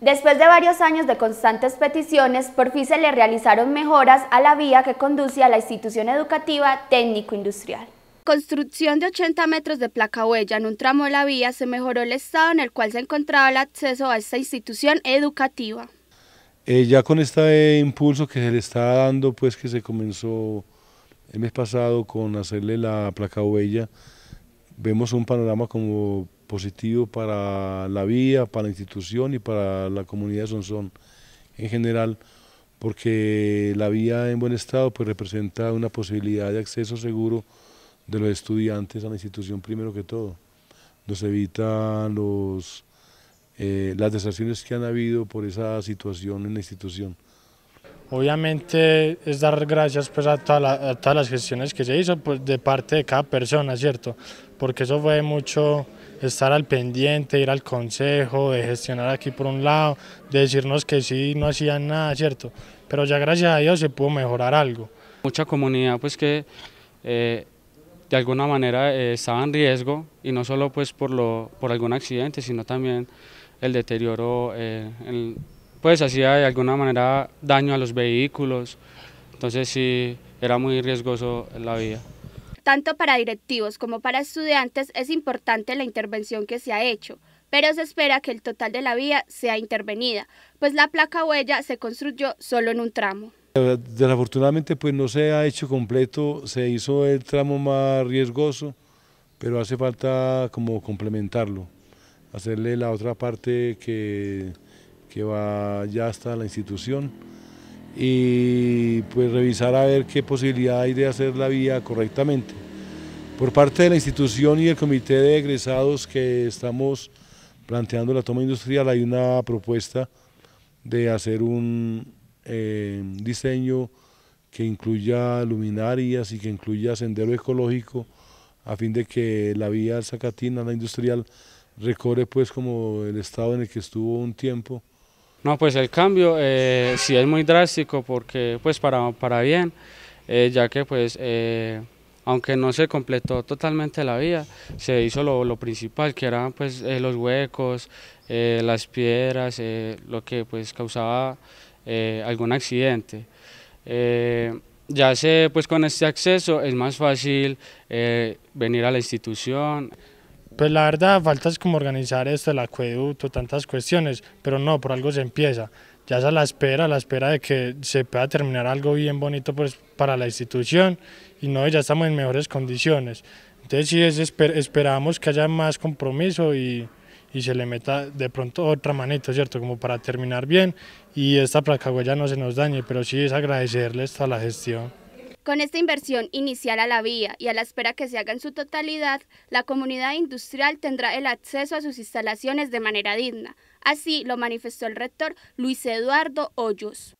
Después de varios años de constantes peticiones, por fin se le realizaron mejoras a la vía que conduce a la institución educativa técnico-industrial. Construcción de 80 metros de placa huella en un tramo de la vía se mejoró el estado en el cual se encontraba el acceso a esta institución educativa. Eh, ya con este impulso que se le está dando, pues que se comenzó el mes pasado con hacerle la placa huella, vemos un panorama como positivo para la vía, para la institución y para la comunidad de Sonsón en general, porque la vía en buen estado pues representa una posibilidad de acceso seguro de los estudiantes a la institución primero que todo. Nos evita los, eh, las deserciones que han habido por esa situación en la institución. Obviamente es dar gracias pues, a, todas las gestiones que se hizo pues, de parte de cada persona, ¿cierto? Porque eso fue mucho estar al pendiente, ir al consejo, de gestionar aquí por un lado, de decirnos que sí, no hacían nada, ¿cierto? Pero ya gracias a Dios se pudo mejorar algo. Mucha comunidad pues que eh, de alguna manera eh, estaba en riesgo y no solo pues por, lo, por algún accidente, sino también el deterioro eh, pues hacía de alguna manera daño a los vehículos, entonces sí, era muy riesgoso la vía. Tanto para directivos como para estudiantes es importante la intervención que se ha hecho, pero se espera que el total de la vía sea intervenida, pues la placa huella se construyó solo en un tramo. Desafortunadamente pues no se ha hecho completo, se hizo el tramo más riesgoso, pero hace falta como complementarlo, hacerle la otra parte que que va ya hasta la institución y pues revisar a ver qué posibilidad hay de hacer la vía correctamente. Por parte de la institución y el comité de egresados que estamos planteando la toma industrial hay una propuesta de hacer un eh, diseño que incluya luminarias y que incluya sendero ecológico a fin de que la vía Zacatina, la industrial, recorre pues como el estado en el que estuvo un tiempo no, pues el cambio eh, sí es muy drástico porque pues para, para bien, eh, ya que pues eh, aunque no se completó totalmente la vía, se hizo lo, lo principal que eran pues los huecos, las piedras, lo que pues causaba algún accidente. ya sé pues con este acceso es más fácil venir a la institución. Pues la verdad, falta es como organizar esto, el acueducto, tantas cuestiones, pero no, por algo se empieza. Ya es a la espera, la espera de que se pueda terminar algo bien bonito pues, para la institución y no, ya estamos en mejores condiciones. Entonces sí, es, esperamos que haya más compromiso y, y se le meta de pronto otra manito, ¿cierto? Como para terminar bien y esta placa ya no se nos dañe, pero sí es agradecerles a la gestión. Con esta inversión inicial a la vía y a la espera que se haga en su totalidad, la comunidad industrial tendrá el acceso a sus instalaciones de manera digna. Así lo manifestó el rector Luis Eduardo Hoyos.